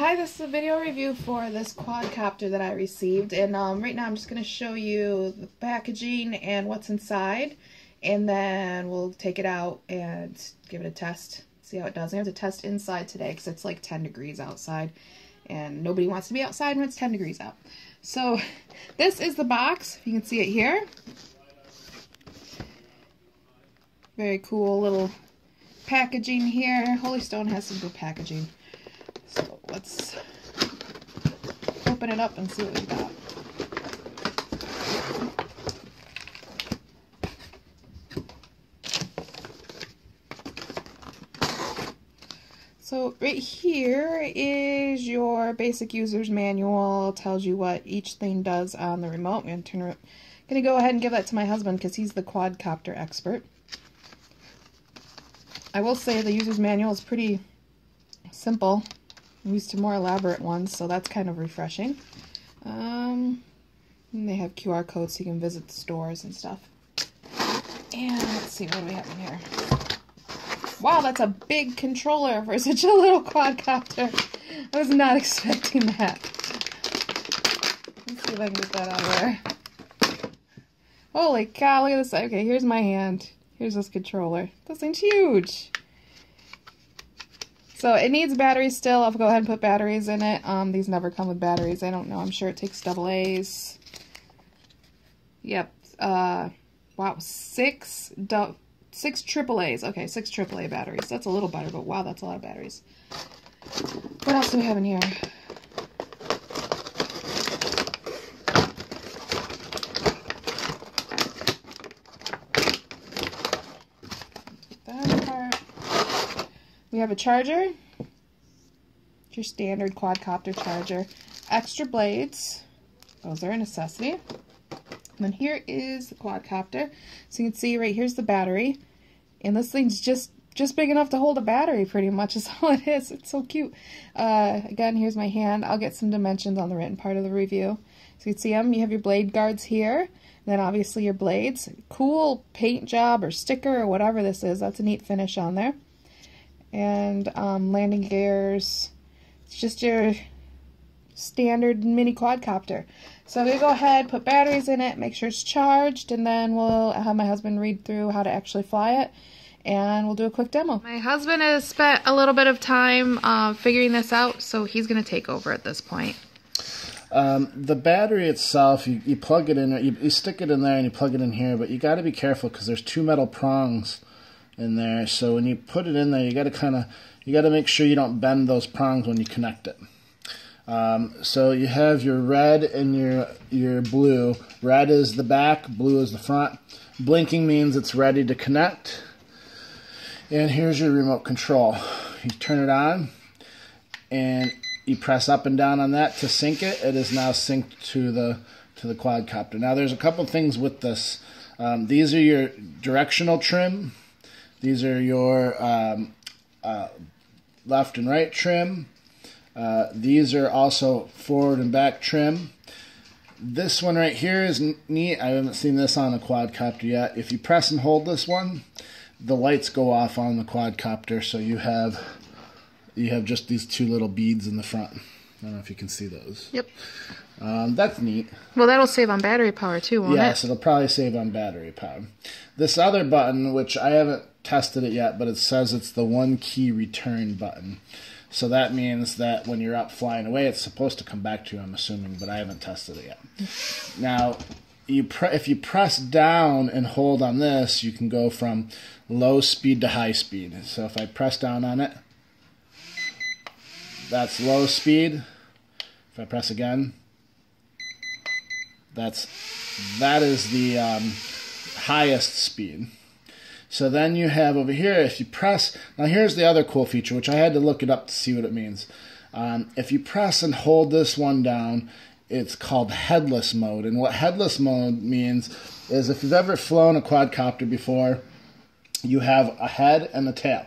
Hi, this is a video review for this quadcopter that I received, and um, right now I'm just going to show you the packaging and what's inside, and then we'll take it out and give it a test, see how it does. I have to test inside today because it's like 10 degrees outside, and nobody wants to be outside when it's 10 degrees out. So this is the box, you can see it here. Very cool little packaging here. Holy Stone has some good packaging. So let's open it up and see what we got. So right here is your basic user's manual. tells you what each thing does on the remote. I'm gonna, gonna go ahead and give that to my husband because he's the quadcopter expert. I will say the user's manual is pretty simple. Used to more elaborate ones, so that's kind of refreshing. Um, they have QR codes so you can visit the stores and stuff. And let's see, what do we have in here? Wow, that's a big controller for such a little quadcopter. I was not expecting that. Let's see if I can get that out of there. Holy cow, look at this. Okay, here's my hand. Here's this controller. This thing's huge. So it needs batteries still. I'll go ahead and put batteries in it. Um, these never come with batteries. I don't know. I'm sure it takes double A's. Yep. Uh, wow. Six, six triple A's. Okay, six triple A batteries. That's a little better, but wow, that's a lot of batteries. What else do we have in here? We have a charger, your standard quadcopter charger, extra blades, those are a necessity. And then here is the quadcopter. So you can see right here's the battery. And this thing's just just big enough to hold a battery pretty much is all it is. It's so cute. Uh, again, here's my hand. I'll get some dimensions on the written part of the review. So you can see them. You have your blade guards here. then obviously your blades. Cool paint job or sticker or whatever this is. That's a neat finish on there and um, landing gears. It's just your standard mini quadcopter. So I'm going to go ahead, put batteries in it, make sure it's charged, and then we'll have my husband read through how to actually fly it, and we'll do a quick demo. My husband has spent a little bit of time uh, figuring this out, so he's going to take over at this point. Um, the battery itself, you, you plug it in, you, you stick it in there and you plug it in here, but you got to be careful because there's two metal prongs in there. So when you put it in there, you got to kind of you got to make sure you don't bend those prongs when you connect it. Um, so you have your red and your your blue. Red is the back, blue is the front. Blinking means it's ready to connect. And here's your remote control. You turn it on and you press up and down on that to sync it. It is now synced to the to the quadcopter. Now there's a couple things with this. Um, these are your directional trim these are your um, uh, left and right trim. Uh, these are also forward and back trim. This one right here is neat. I haven't seen this on a quadcopter yet. If you press and hold this one, the lights go off on the quadcopter, so you have you have just these two little beads in the front. I don't know if you can see those. Yep. Um, that's neat. Well, that'll save on battery power too, won't yes, it? Yes, it'll probably save on battery power. This other button, which I haven't tested it yet, but it says it's the one key return button. So that means that when you're up flying away, it's supposed to come back to you, I'm assuming, but I haven't tested it yet. now, you if you press down and hold on this, you can go from low speed to high speed. So if I press down on it, that's low speed. If I press again, that's that is the um, highest speed. So then you have over here, if you press, now here's the other cool feature, which I had to look it up to see what it means. Um, if you press and hold this one down, it's called headless mode. And what headless mode means is if you've ever flown a quadcopter before, you have a head and a tail.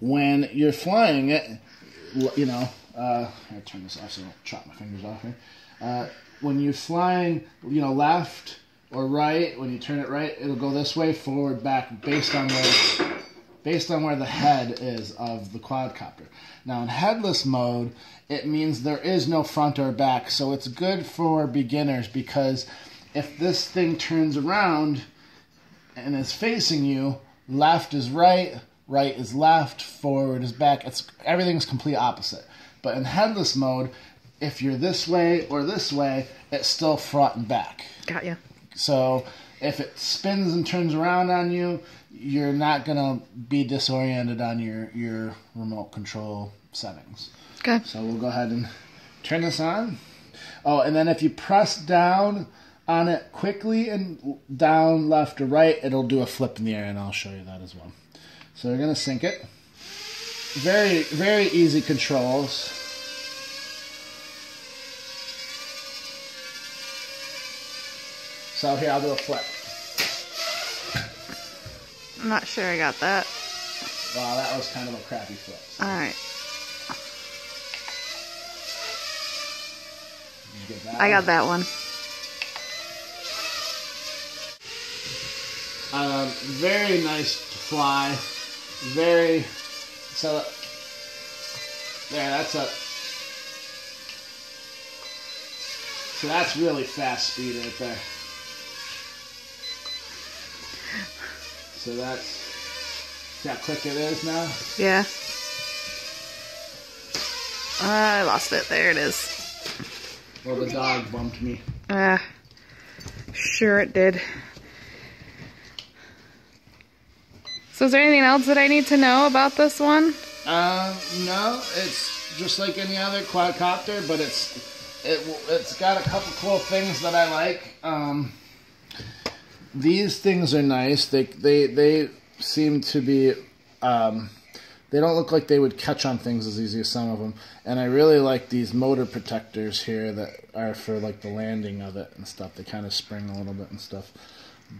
When you're flying it, you know, uh, I turn this off so I don't chop my fingers off here. Uh, when you're flying, you know, left or right, when you turn it right, it'll go this way, forward, back, based on where based on where the head is of the quadcopter. Now, in headless mode, it means there is no front or back, so it's good for beginners because if this thing turns around and is facing you, left is right, right is left, forward is back. It's everything's complete opposite. But in headless mode, if you're this way or this way, it's still front and back. Got you. So if it spins and turns around on you, you're not gonna be disoriented on your your remote control settings. Okay. So we'll go ahead and turn this on. Oh, and then if you press down on it quickly and down, left, or right, it'll do a flip in the air, and I'll show you that as well. So we're gonna sync it. Very, very easy controls. So here, I'll do a flip. I'm not sure I got that. Wow, that was kind of a crappy flip. All right. Did you get that I one? got that one. Um, very nice fly. Very so. There, that's a. So that's really fast speed right there. So that's see how quick it is now. Yeah. I lost it. There it is. Well, the dog bumped me. Uh, sure it did. So is there anything else that I need to know about this one? Um, no, it's just like any other quadcopter, but it's it it's got a couple cool things that I like. Um, these things are nice. They they they seem to be. Um, they don't look like they would catch on things as easy as some of them. And I really like these motor protectors here that are for like the landing of it and stuff. They kind of spring a little bit and stuff.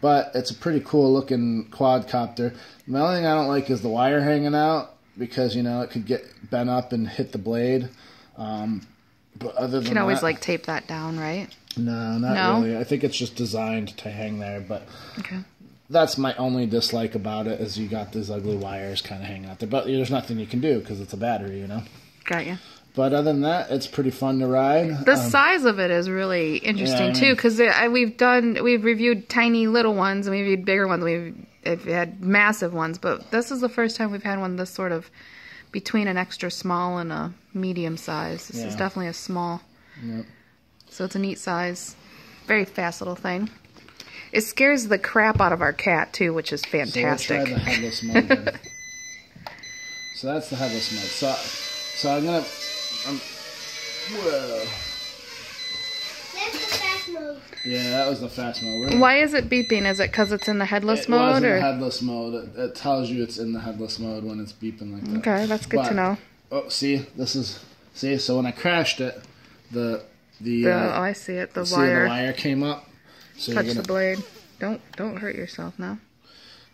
But it's a pretty cool looking quadcopter. The only thing I don't like is the wire hanging out because you know it could get bent up and hit the blade. Um, but other than that, You can always that, like tape that down, right? No, not No? really. I think it's just designed to hang there. But Okay. that's my only dislike about it is you got these ugly wires kind of hanging out there. But there's nothing you can do because it's a battery, you know. Got you. But other than that, it's pretty fun to ride. The Um, size of it is really interesting I too, because we've done we've reviewed tiny little ones and we've reviewed bigger ones. We've, we've had massive ones, but this is the first time we've had one this sort of between an extra small and a medium size. This is definitely a small, Yep. So it's a neat size. Very fast little thing. It scares the crap out of our cat too, which is fantastic. So we'll fantastic. try the headless mode. so that's the headless mode. So, so I'm gonna. Um, whoa. That's the fast mode. Yeah, that was the fast mode. We're Why is it beeping? Is it because it's in the headless it mode, was in or headless mode. It, it tells you it's in the headless mode when it's beeping like that. okay, that's good to know. Oh, see, this is see. So when I crashed it, the the, The, uh, oh, I see it. The see wire the wire came up. So touch you're the blade. Don't don't hurt yourself now.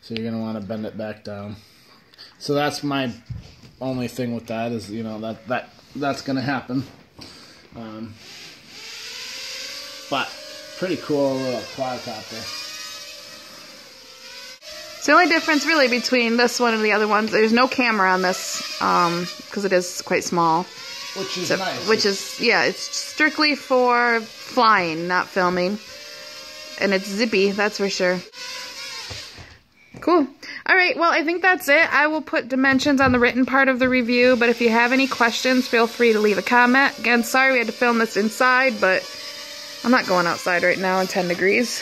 so you're gonna want to bend it back down. So that's my only thing with that is you know that that that's gonna happen. Um, but pretty cool little quadcopter. It's the only difference really between this one and the other ones. There's no camera on this because it is quite small. Which is So- nice. Which is yeah, it's strictly for flying, not filming, and it's zippy. That's for sure. Cool. All right. Well, I think that's it. I will put dimensions on the written part of the review. But if you have any questions, feel free to leave a comment. Again, sorry we had to film this inside, but I'm not going outside right now in 10 degrees.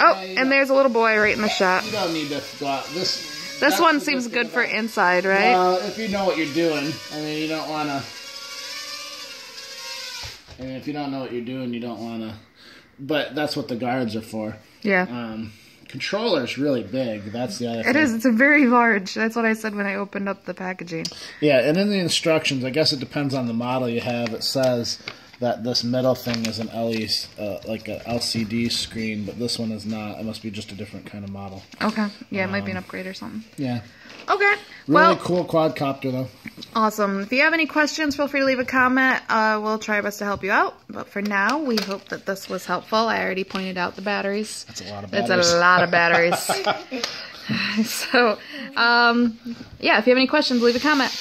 Oh, and uh, there's a little boy right in the shot. you don't need to go out. This This one seems good for inside, right? Well, if you know what you're doing, I mean, you don't want to. I mean, if you don't know what you're doing, you don't want to. But that's what the guards are for. yeah. Um, controller's really big. That's the other thing. It is. It's a very large. That's what I said when I opened up the packaging. Yeah, and in the instructions, I guess it depends on the model you have. It says that this metal thing is an LE, uh, like a LCD screen, but this one is not. It must be just a different kind of model. Okay. Yeah, it might be an upgrade or something. Yeah, Okay. Um, really well, cool quadcopter though. awesome. If you have any questions, feel free to leave a comment. Uh, we'll try our best to help you out. But for now, we hope that this was helpful. I already pointed out the batteries. That's a lot of It's batteries. a lot of batteries. so, um, yeah, if you have any questions, leave a comment.